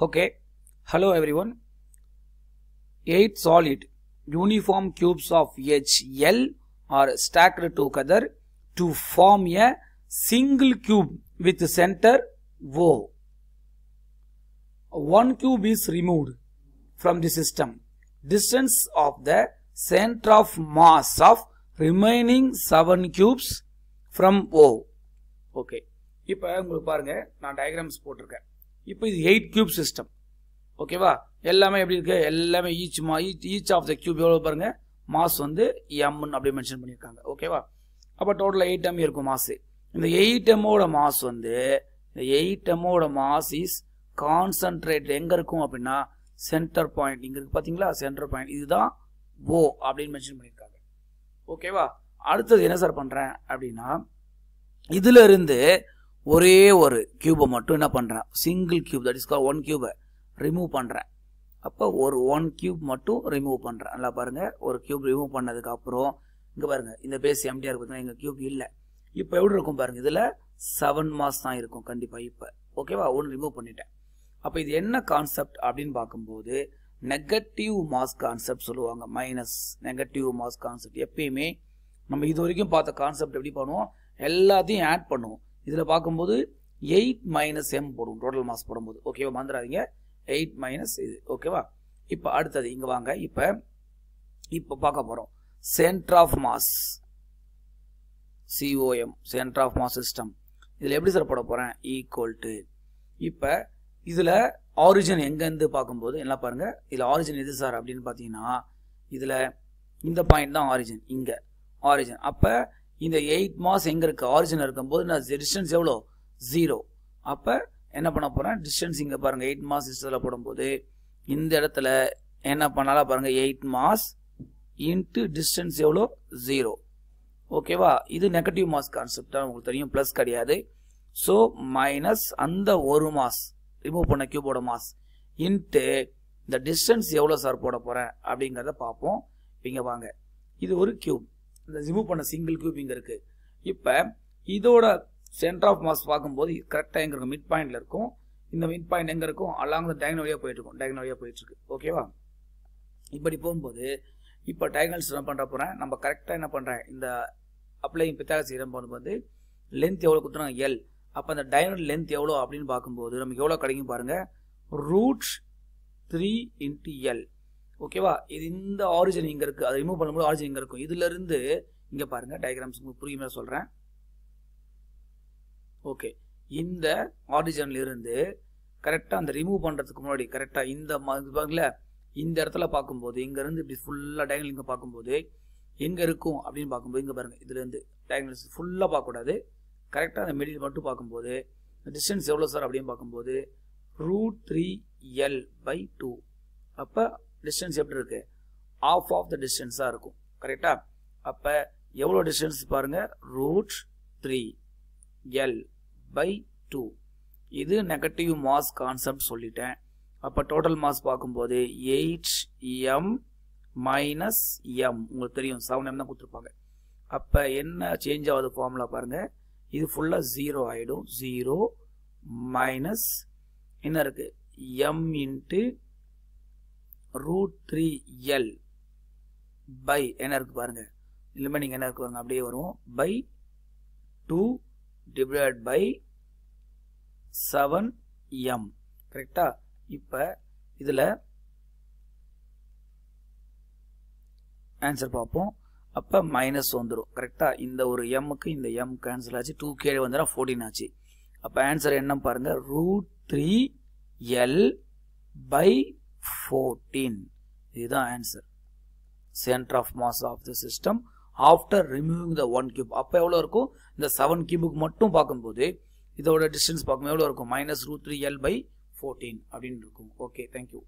Okay, hello everyone. Eight solid uniform cubes of edge L are stacked together to form a single cube with center O. One cube is removed from the system. Distance of the center of mass of remaining seven cubes from O. Okay. இப்போ உங்களுக்கு பாருங்க நான் diagrams போட்டிருக்கேன் இப்போ இது eight cube system ஓகேவா எல்லாமே எப்படி இருக்குது எல்லாமே ஈச் மா each each of the cube எவ்வளோ பாருங்கள் மாஸ் வந்து எம்னு அப்படி மென்ஷன் பண்ணியிருக்காங்க. ஓகேவா அப்போ டோட்டலாக எயிட் எம் இருக்கும் மாஸு இந்த எயிட் எம்மோட மாஸ் வந்து இந்த எயிட் எம்மோட மாஸ் இஸ் கான்சன்ட்ரேட் எங்கே இருக்கும் அப்படின்னா சென்டர் பாயிண்ட் இங்கே இருக்குது பார்த்தீங்களா சென்டர் பாயிண்ட் இதுதான் ஓ அப்படின்னு மென்ஷன் பண்ணியிருக்காங்க. ஓகேவா அடுத்தது என்ன சார் பண்ணுறேன் அப்படின்னா இதிலிருந்து ஒரே ஒரு கியூபை மட்டும் என்ன பண்ணுறேன் single cube that is call one கியூபை remove பண்ணுறேன் அப்போ ஒரு ஒன் கியூப் மட்டும் ரிமூவ் பண்ணுறேன் நல்லா பாருங்கள் ஒரு கியூப் ரிமூவ் பண்ணதுக்கப்புறம் இங்கே பாருங்கள் இந்த பேஸ் எம்டிஆர் பார்த்தீங்கன்னா எங்கள் கியூப் இல்லை. இப்போ எப்படி இருக்கும் பாருங்கள் இதில் செவன் மாஸ் தான் இருக்கும் கண்டிப்பாக இப்போ. ஓகேவா ஒன்று ரிமூவ் பண்ணிட்டேன். அப்போ இது என்ன கான்செப்ட் அப்படின்னு பார்க்கும்போது நெகட்டிவ் மாஸ் கான்செப்ட் சொல்லுவாங்க. மைனஸ் நெகட்டிவ் மாஸ் கான்செப்ட் எப்பயுமே நம்ம இது வரைக்கும் பார்த்த கான்செப்ட் எப்படி பண்ணுவோம்? எல்லாத்தையும் ஆட் பண்ணுவோம். இதில் பார்க்கும்போது எயிட் மைனஸ் எம் போடுவோம். டோட்டல் மாஸ் போடும்போது. ஓகேவா மறந்துடாதீங்க. எயிட் மைனஸ் இது. ஓகேவா இப்போ அடுத்தது இங்கே வாங்க. இப்போ இப்போ பார்க்க போகிறோம் centre of mass COM centre of mass system இதில் எப்படி சார் போட போகிறேன் ஈக்குவல் டு இப்போ இதில் ஆரிஜின் எங்கேருந்து பார்க்கும்போது என்ன பாருங்கள் இதில் ஆரிஜின் எது சார் அப்படின்னு பார்த்தீங்கன்னா இதில் இந்த பாயிண்ட் தான் ஆரிஜின் இங்கே. ஆரிஜின் அப்போ இந்த எயிட் மாஸ் எங்கே இருக்குது ஆரிஜின் இருக்கும்போது நான் டிஸ்டன்ஸ் எவ்வளோ? ஜீரோ அப்போ என்ன பண்ண போகிறேன் டிஸ்டன்ஸ் இங்கே பாருங்கள் எயிட் மாஸ் சிஸ்டத்தில் போடும்போது இந்த இடத்துல என்ன பண்ணாலும் பாருங்கள் எயிட் மாஸ் இன்ட்டு டிஸ்டன்ஸ் எவ்வளோ? ஜீரோ ஓகேவா இது நெகட்டிவ் மாஸ் கான்செப்டாக உங்களுக்கு தெரியும். ப்ளஸ் கிடையாது. ஸோ மைனஸ் அந்த ஒரு மாஸ் ரிமூவ் பண்ண கியூபோட மாஸ் இன்ட்டு இந்த டிஸ்டன்ஸ் எவ்வளோ சார் போட போகிறேன் அப்படிங்கிறத பார்ப்போம். இங்கே வாங்க. இது ஒரு கியூப் இந்த ரிமூவ் பண்ண சிங்கிள் கியூப் இங்கே இருக்குது இப்போ இதோட சென்டர் ஆஃப் மாஸ் பார்க்கும்போது கரெக்டாக எங்கே இருக்கும் மிட் பாயிண்டில் இருக்கும். இந்த மிட் பாயிண்ட் எங்கே இருக்கும்? அலாங் டயக்னல் வழியாக போயிட்டு இருக்கும். டயக்னல் வழியாக போயிட்டு இருக்கு. ஓகேவா இப்படி போகும்போது இப்போ டயக்னல்ஸ் என்ன பண்ணுற போகிறேன் நம்ம கரெக்டாக என்ன பண்ணுறேன் இந்த அப்ளைங் பித்தாகஸ் இடம் போகும்போது லென்த் எவ்வளோ கொடுத்துறாங்க எல் அப்போ அந்த டயக்னல் லென்த் எவ்வளோ அப்படின்னு பார்க்கும்போது நமக்கு எவ்வளோ கிடைக்கும் பாருங்கள் ரூட் த்ரீ இன்ட்டு எல் ஓகேவா இது இந்த ஆரிஜின் இங்கே இருக்குது அதை ரிமூவ் பண்ணும்போது ஆரிஜின் இங்கே இருக்கும். இதுலேருந்து இங்கே பாருங்கள் டயக்ராம்ஸ் உங்களுக்கு புரியுமே சொல்கிறேன் ஓகே இந்த ஆரிஜின்ல இருந்து கரெக்டாக அந்த ரிமூவ் பண்ணுறதுக்கு முன்னாடி கரெக்டாக இந்த பாருங்கள இந்த இடத்துல பார்க்கும்போது இங்கேருந்து இப்படி ஃபுல்லாக டயக்னல் இங்கே பார்க்கும்போது எங்கே இருக்கும் அப்படின்னு பார்க்கும்போது இங்கே பாருங்கள் இதுலேருந்து டயக்னல்ஸ் ஃபுல்லாக பார்க்கக்கூடாது. கரெக்டாக அந்த மிடில் மட்டும் பார்க்கும்போது டிஸ்டன்ஸ் எவ்வளோ சார் அப்படின்னு பார்க்கும்போது root three L by two அப்போ டிஸ்டன்ஸ் எப்படி இருக்கு? ஆஃப் ஆஃப் த டிஸ்டன்ஸாக இருக்கும். கரெக்டா அப்போ எவ்வளோ டிஸ்டன்ஸ் பாருங்க? Root three L by two இது நெகட்டிவ் மாஸ் கான்செப்ட் சொல்லிட்டேன். அப்போ டோட்டல் மாஸ் பார்க்கும்போது எயிட் எம் மைனஸ் எம் உங்களுக்கு தெரியும். செவன் எம் தான் கொடுத்துருப்பாங்க. அப்போ என்ன சேஞ்ச் ஆகுது ஃபார்முலா பாருங்கள் இது ஃபுல்லாக ஜீரோ ஆகிடும் ஜீரோ மைனஸ் என்ன இருக்குது M into root three L by என்ன இருக்குது பாருங்கள் இல்லைமே நீங்கள் என்ன இருக்கு பாருங்க அப்படியே வரும் by two divide by seven M கரெக்டாக இப்போ இதில் ஆன்சர் பார்ப்போம். அப்போ மைனஸ் வந்துடும் கரெக்டாக இந்த ஒரு எம்முக்கு இந்த எம் கேன்சல் ஆச்சு. டூ கே வந்துடும் ஃபோர்டீன் ஆச்சு. அப்போ ஆன்சர் என்ன பாருங்கள் root three L by fourteen இதுதான் answer centre of mass of the system after removing the one cube அப்போ எவ்வளோ இருக்கும்? இந்த செவன் கியூபுக்கு மட்டும் பார்க்கும்போது இதோட டிஸ்டன்ஸ் பார்க்கும்போது எவ்வளோ இருக்கும்? மைனஸ் ரூ த்ரீ எல் பை ஃபோர்டீன் அப்படின்னு இருக்கும். Okay thank you